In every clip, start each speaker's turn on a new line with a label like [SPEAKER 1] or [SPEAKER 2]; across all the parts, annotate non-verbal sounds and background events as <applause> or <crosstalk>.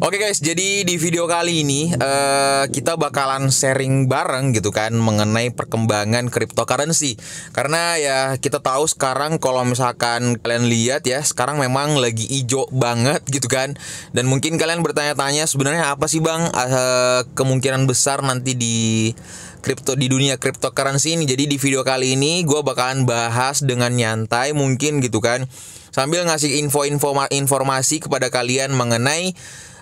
[SPEAKER 1] Oke guys, jadi di video kali ini uh, kita bakalan sharing bareng gitu kan mengenai perkembangan cryptocurrency. Karena ya kita tahu sekarang kalau misalkan kalian lihat ya, sekarang memang lagi hijau banget gitu kan. Dan mungkin kalian bertanya-tanya sebenarnya apa sih Bang uh, kemungkinan besar nanti di kripto di dunia cryptocurrency ini. Jadi di video kali ini gue bakalan bahas dengan nyantai mungkin gitu kan. Sambil ngasih info-info informasi kepada kalian mengenai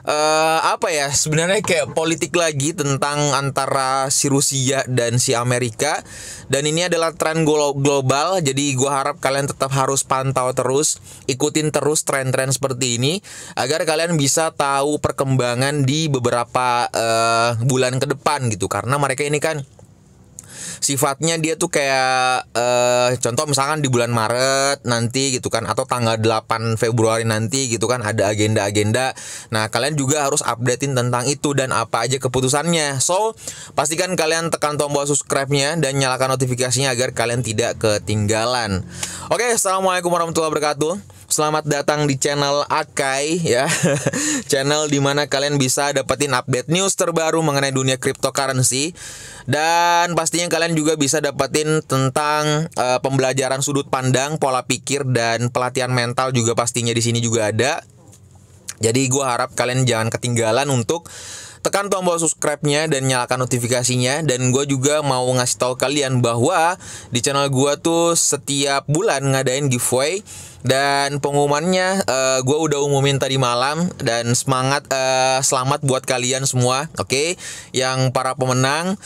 [SPEAKER 1] uh, apa ya sebenarnya kayak politik lagi tentang antara si Rusia dan si Amerika. Dan ini adalah tren global jadi gua harap kalian tetap harus pantau terus ikutin terus tren-tren seperti ini agar kalian bisa tahu perkembangan di beberapa uh, bulan ke depan gitu. Karena mereka ini kan sifatnya dia tuh kayak uh, contoh misalkan di bulan Maret nanti gitu kan atau tanggal 8 Februari nanti gitu kan ada agenda-agenda. Nah, kalian juga harus updatein tentang itu dan apa aja keputusannya. So, pastikan kalian tekan tombol subscribe-nya dan nyalakan notifikasinya agar kalian tidak ketinggalan. Oke, Assalamualaikum warahmatullahi wabarakatuh. Selamat datang di channel Akai ya. <laughs> Channel di mana kalian bisa dapetin update news terbaru mengenai dunia cryptocurrency. Dan pastinya kalian juga bisa dapetin tentang uh, pembelajaran sudut pandang, pola pikir, dan pelatihan mental juga pastinya di sini juga ada. Jadi gue harap kalian jangan ketinggalan untuk tekan tombol subscribe-nya dan nyalakan notifikasinya. Dan gue juga mau ngasih tahu kalian bahwa di channel gue tuh setiap bulan ngadain giveaway. Dan pengumumannya uh, eh, gue udah umumin tadi malam. Dan semangat uh, selamat buat kalian semua oke? Okay? yang para pemenang.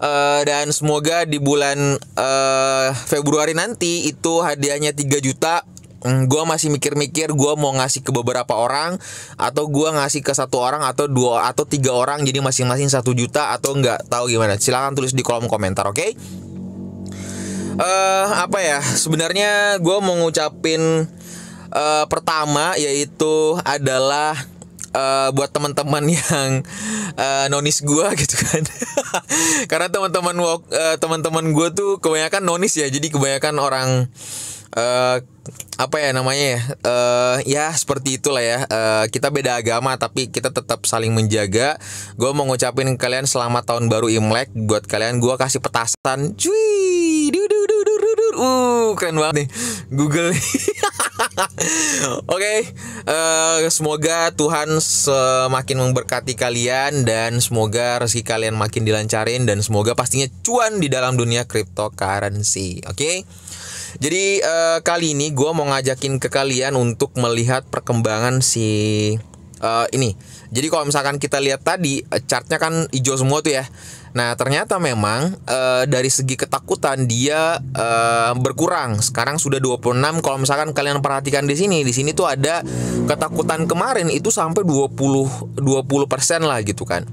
[SPEAKER 1] Uh, dan semoga di bulan uh, Februari nanti itu hadiahnya 3 juta Hmm, gue masih mikir-mikir gue mau ngasih ke beberapa orang atau gue ngasih ke satu orang atau dua atau tiga orang jadi masing-masing satu juta atau nggak tahu gimana. Silahkan tulis di kolom komentar oke? Okay? uh, eh, apa ya? Sebenarnya gue mau ngucapin uh, pertama yaitu adalah uh, buat teman-teman <laughs> yang uh, nonis gue <laughs> gitu kan. Karena teman-teman uh, teman-teman gue tuh kebanyakan nonis ya jadi kebanyakan orang uh, apa ya namanya ya? Uh, ya seperti itulah ya. Uh, kita beda agama tapi kita tetap saling menjaga. Gue mau ngucapin kalian selamat tahun baru imlek. Buat kalian gue kasih petasan. Cuy uh keren banget nih. Google <laughs> Oke, okay, uh, semoga Tuhan semakin memberkati kalian dan semoga rezeki kalian makin dilancarin dan semoga pastinya cuan di dalam dunia cryptocurrency. Oke. Okay? Jadi uh, kali ini gue mau ngajakin ke kalian untuk melihat perkembangan si uh, ini. Jadi kalau misalkan kita lihat tadi eh, chartnya kan hijau semua tuh ya. Nah ternyata memang uh, dari segi ketakutan dia uh, berkurang. Sekarang sudah 26. Kalau misalkan kalian perhatikan di sini, di sini tuh ada ketakutan kemarin itu sampai 20 20% lah gitu kan.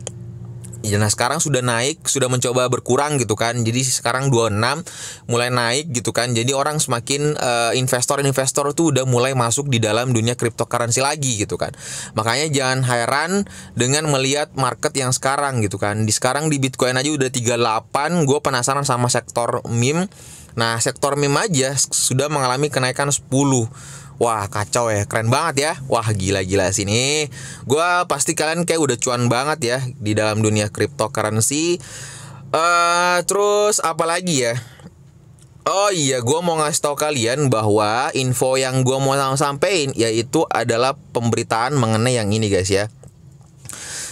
[SPEAKER 1] Ya, nah sekarang sudah naik, sudah mencoba berkurang gitu kan. Jadi sekarang 26 mulai naik gitu kan. Jadi orang semakin uh, investor-investor tuh udah mulai masuk di dalam dunia cryptocurrency lagi gitu kan. Makanya jangan heran dengan melihat market yang sekarang gitu kan. Di sekarang di Bitcoin aja udah 38, gue penasaran sama sektor meme. Nah, sektor meme aja sudah mengalami kenaikan 10 Wah kacau ya, keren banget ya. Wah gila-gila sini. Gua pasti kalian kayak udah cuan banget ya di dalam dunia cryptocurrency. Uh, terus apa lagi ya? Oh iya, gue mau ngasih tau kalian bahwa info yang gue mau sampaikan yaitu adalah pemberitaan mengenai yang ini guys ya.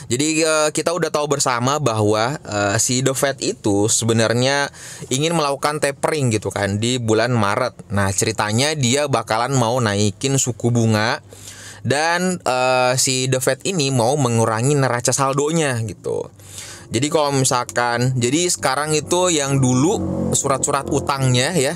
[SPEAKER 1] Jadi uh, kita udah tahu bersama bahwa uh, si The Fed itu sebenarnya ingin melakukan tapering gitu kan di bulan Maret. Nah, ceritanya dia bakalan mau naikin suku bunga dan uh, si The Fed ini mau mengurangi neraca saldonya gitu. Jadi kalau misalkan jadi sekarang itu yang dulu surat-surat utangnya ya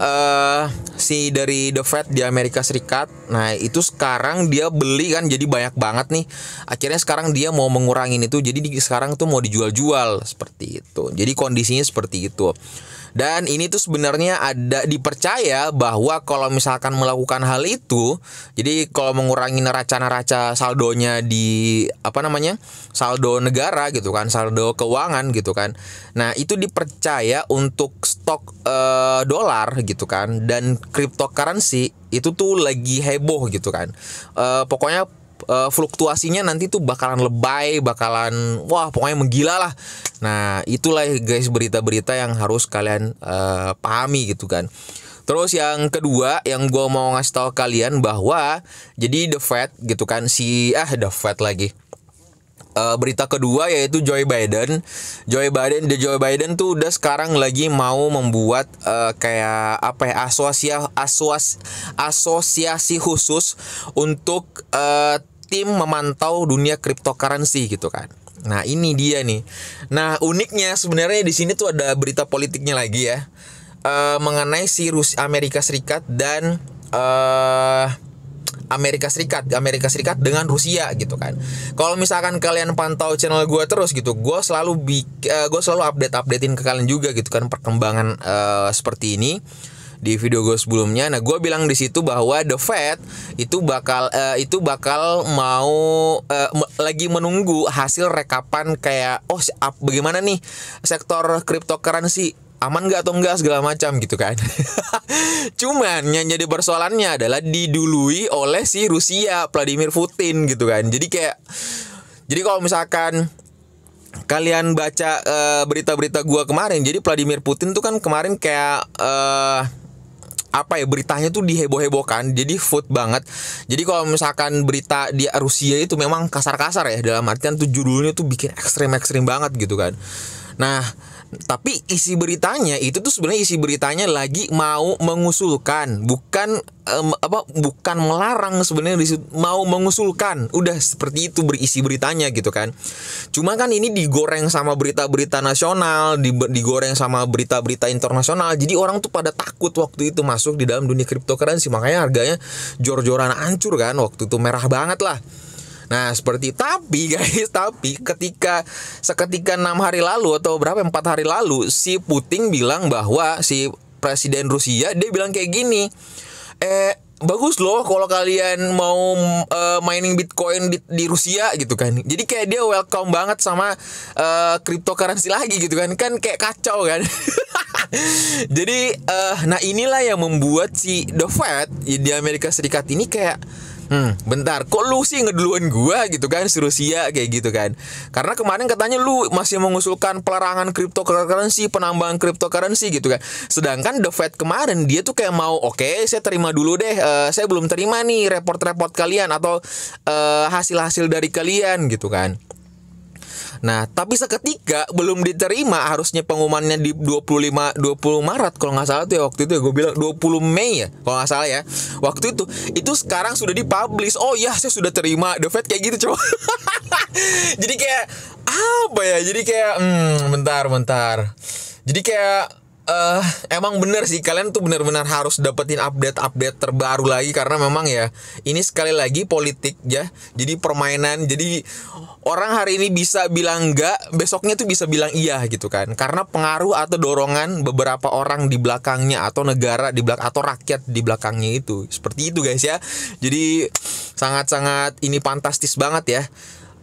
[SPEAKER 1] uh, si dari The Fed di Amerika Serikat. Nah, itu sekarang dia beli kan jadi banyak banget nih. Akhirnya sekarang dia mau mengurangin itu. Jadi di, sekarang tuh mau dijual-jual seperti itu. Jadi kondisinya seperti itu. Dan ini tuh sebenarnya ada dipercaya bahwa kalau misalkan melakukan hal itu, jadi kalau mengurangi neraca-neraca saldonya di apa namanya? saldo negara gitu kan, saldo keuangan gitu kan. Nah, itu dipercaya untuk stok e, dolar gitu kan dan cryptocurrency itu tuh lagi heboh gitu kan. E, pokoknya uh, fluktuasinya nanti tuh bakalan lebay, bakalan wah pokoknya menggila lah. Nah, itulah guys berita-berita yang harus kalian uh, pahami gitu kan. Terus yang kedua yang gue mau ngasih tahu kalian bahwa jadi The Fed gitu kan si ah The Fed lagi uh, berita kedua yaitu Joe Biden. Joe Biden, the Joe Biden tuh udah sekarang lagi mau membuat uh, kayak apa ya asosiasi asosiasi, asosiasi khusus untuk uh, tim memantau dunia cryptocurrency gitu kan. Nah ini dia nih. Nah uniknya sebenarnya di sini tuh ada berita politiknya lagi ya uh, mengenai si Rus Amerika Serikat dan uh, Amerika Serikat, Amerika Serikat dengan Rusia gitu kan. Kalau misalkan kalian pantau channel gue terus gitu, gue selalu uh, gue selalu update updatein ke kalian juga gitu kan perkembangan uh, seperti ini di video gue sebelumnya. Nah, gue bilang di situ bahwa The Fed itu bakal uh, itu bakal mau uh, lagi menunggu hasil rekapan kayak oh bagaimana nih sektor cryptocurrency aman gak atau enggak segala macam gitu kan. <laughs> Cuman yang jadi persoalannya adalah didului oleh si Rusia Vladimir Putin gitu kan. Jadi kayak jadi kalau misalkan kalian baca uh, berita-berita gua kemarin, jadi Vladimir Putin tuh kan kemarin kayak uh, apa ya beritanya tuh diheboh-hebohkan jadi food banget jadi kalau misalkan berita di Rusia itu memang kasar-kasar ya dalam artian tuh judulnya tuh bikin ekstrim-ekstrim banget gitu kan nah tapi isi beritanya itu tuh sebenarnya isi beritanya lagi mau mengusulkan. Bukan um, apa bukan melarang sebenarnya mau mengusulkan. Udah seperti itu berisi beritanya gitu kan. Cuma kan ini digoreng sama berita-berita nasional digoreng sama berita-berita internasional. Jadi orang tuh pada takut waktu itu masuk di dalam dunia cryptocurrency makanya harganya jor-joran hancur kan waktu itu. Merah banget lah Nah seperti tapi <laughs> guys tapi ketika seketika enam hari lalu atau berapa empat hari lalu si Putin bilang bahwa si presiden Rusia dia bilang kayak gini eh bagus loh kalau kalian mau uh, mining Bitcoin di, di Rusia gitu kan. Jadi kayak dia welcome banget sama uh, cryptocurrency lagi gitu kan. Kan kayak kacau kan. <laughs> Jadi uh, nah inilah yang membuat si The Fed di Amerika Serikat ini kayak Hmm, bentar, kok lu sih ngeduluan gua gitu kan si Rusia kayak gitu kan. Karena kemarin katanya lu masih mengusulkan pelarangan cryptocurrency, penambahan cryptocurrency gitu kan. Sedangkan The Fed kemarin dia tuh kayak mau oke, okay, saya terima dulu deh. Uh, saya belum terima nih report-report kalian atau eh, hasil-hasil uh, dari kalian gitu kan. Nah, tapi seketika belum diterima harusnya pengumumannya di 25 20 Maret kalau nggak salah tuh ya waktu itu ya gue bilang 20 Mei ya kalau nggak salah ya. Waktu itu itu sekarang sudah dipublish. Oh iya, saya sudah terima The Fed kayak gitu, coba. <laughs> Jadi kayak apa ya? Jadi kayak hmm, bentar, bentar. Jadi kayak uh, emang bener sih kalian tuh bener-bener harus dapetin update-update terbaru lagi karena memang ya ini sekali lagi politik ya jadi permainan jadi orang hari ini bisa bilang enggak besoknya tuh bisa bilang iya gitu kan. Karena pengaruh atau dorongan beberapa orang di belakangnya atau negara di belakang atau rakyat di belakangnya itu. Seperti itu guys ya jadi sangat-sangat ini fantastis banget ya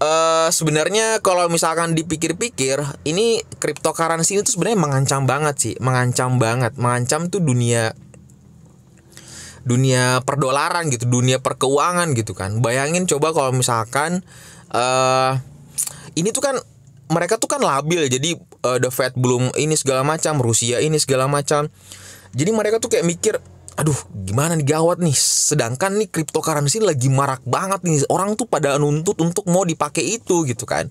[SPEAKER 1] uh, sebenarnya kalau misalkan dipikir-pikir ini cryptocurrency itu sebenarnya mengancam banget sih. Mengancam banget. Mengancam tuh dunia dunia perdolaran gitu dunia perkeuangan gitu kan. Bayangin coba kalau misalkan uh, ini tuh kan mereka tuh kan labil. Jadi uh, the Fed belum ini segala macam Rusia ini segala macam. Jadi mereka tuh kayak mikir aduh gimana nih gawat nih? Sedangkan nih cryptocurrency lagi marak banget nih. Orang tuh pada nuntut untuk mau dipakai itu gitu kan.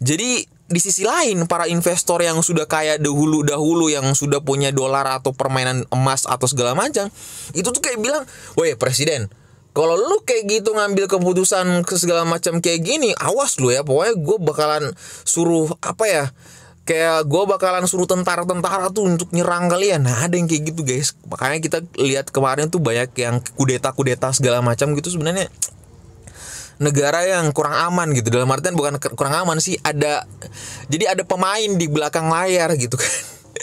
[SPEAKER 1] Jadi di sisi lain para investor yang sudah kaya dahulu dahulu yang sudah punya dolar atau permainan emas atau segala macam itu tuh kayak bilang woi presiden kalau lu kayak gitu ngambil keputusan ke segala macam kayak gini awas lu ya. Pokoknya gue bakalan suruh apa ya kayak gue bakalan suruh tentara-tentara tuh untuk nyerang kalian. Nah ada yang kayak gitu guys. Makanya kita lihat kemarin tuh banyak yang kudeta-kudeta segala macam gitu. Sebenarnya negara yang kurang aman gitu. Dalam artian bukan kurang aman sih. Ada jadi ada pemain di belakang layar gitu kan.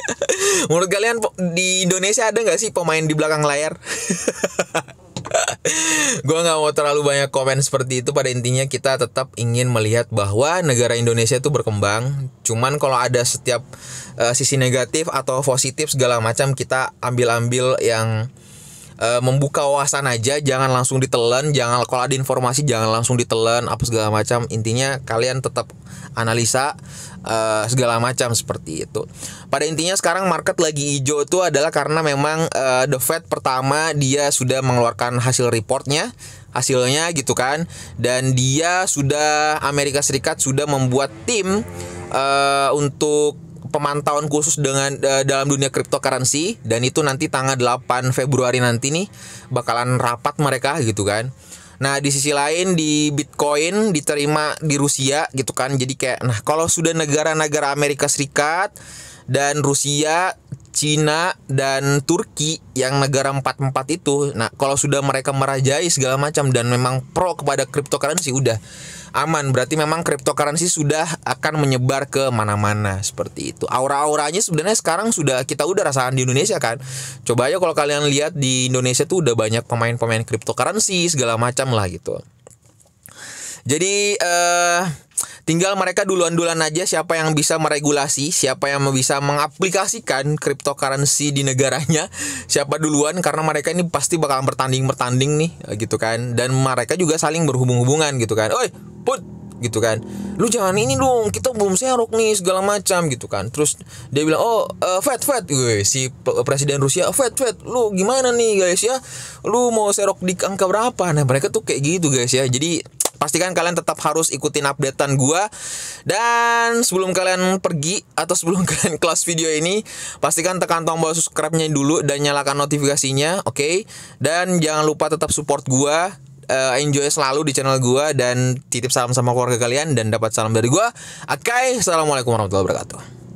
[SPEAKER 1] <laughs> Menurut kalian di Indonesia ada nggak sih pemain di belakang layar <laughs> gue nggak mau terlalu banyak komen seperti itu. Pada intinya kita tetap ingin melihat bahwa negara Indonesia itu berkembang. Cuman kalau ada setiap uh, sisi negatif atau positif segala macam kita ambil-ambil yang uh, membuka wawasan aja jangan langsung ditelan jangan kalau ada informasi jangan langsung ditelan apa segala macam. Intinya kalian tetap analisa uh, segala macam seperti itu. Pada intinya sekarang market lagi hijau itu adalah karena memang uh, the Fed pertama dia sudah mengeluarkan hasil reportnya hasilnya gitu kan. Dan dia sudah Amerika Serikat sudah membuat tim uh, untuk pemantauan khusus dengan uh, dalam dunia cryptocurrency dan itu nanti tanggal 8 Februari nanti nih bakalan rapat mereka gitu kan. Nah, di sisi lain di Bitcoin diterima di Rusia gitu kan. Jadi kayak nah kalau sudah negara-negara Amerika Serikat dan Rusia Cina dan Turki yang negara empat-empat itu, nah kalau sudah mereka merajai segala macam dan memang pro kepada cryptocurrency udah aman. Berarti memang cryptocurrency sudah akan menyebar ke mana-mana seperti itu. Aura-auranya sebenarnya sekarang sudah kita udah rasakan di Indonesia kan. Coba aja kalau kalian lihat di Indonesia tuh udah banyak pemain-pemain cryptocurrency segala macam lah gitu. Jadi eh Tinggal mereka duluan-duluan aja siapa yang bisa meregulasi, siapa yang bisa mengaplikasikan cryptocurrency di negaranya, siapa duluan karena mereka ini pasti bakalan bertanding-bertanding nih gitu kan. Dan mereka juga saling berhubung-hubungan gitu kan. Oi, put gitu kan. Lu jangan ini dong kita belum serok nih segala macam gitu kan. Terus dia bilang oh uh, Fed Fed gue si presiden Rusia Fed Fed lu gimana nih guys ya? Lu mau serok di angka berapa? Nah mereka tuh kayak gitu guys ya. Jadi pastikan kalian tetap harus ikutin updatean gua. Dan sebelum kalian pergi atau sebelum <laughs> kalian close video ini pastikan tekan tombol subscribe-nya dulu dan nyalakan notifikasinya oke? Okay? dan jangan lupa tetap support gua uh, enjoy selalu di channel gua dan titip salam sama keluarga kalian dan dapat salam dari gua. Akai, assalamualaikum warahmatullahi wabarakatuh.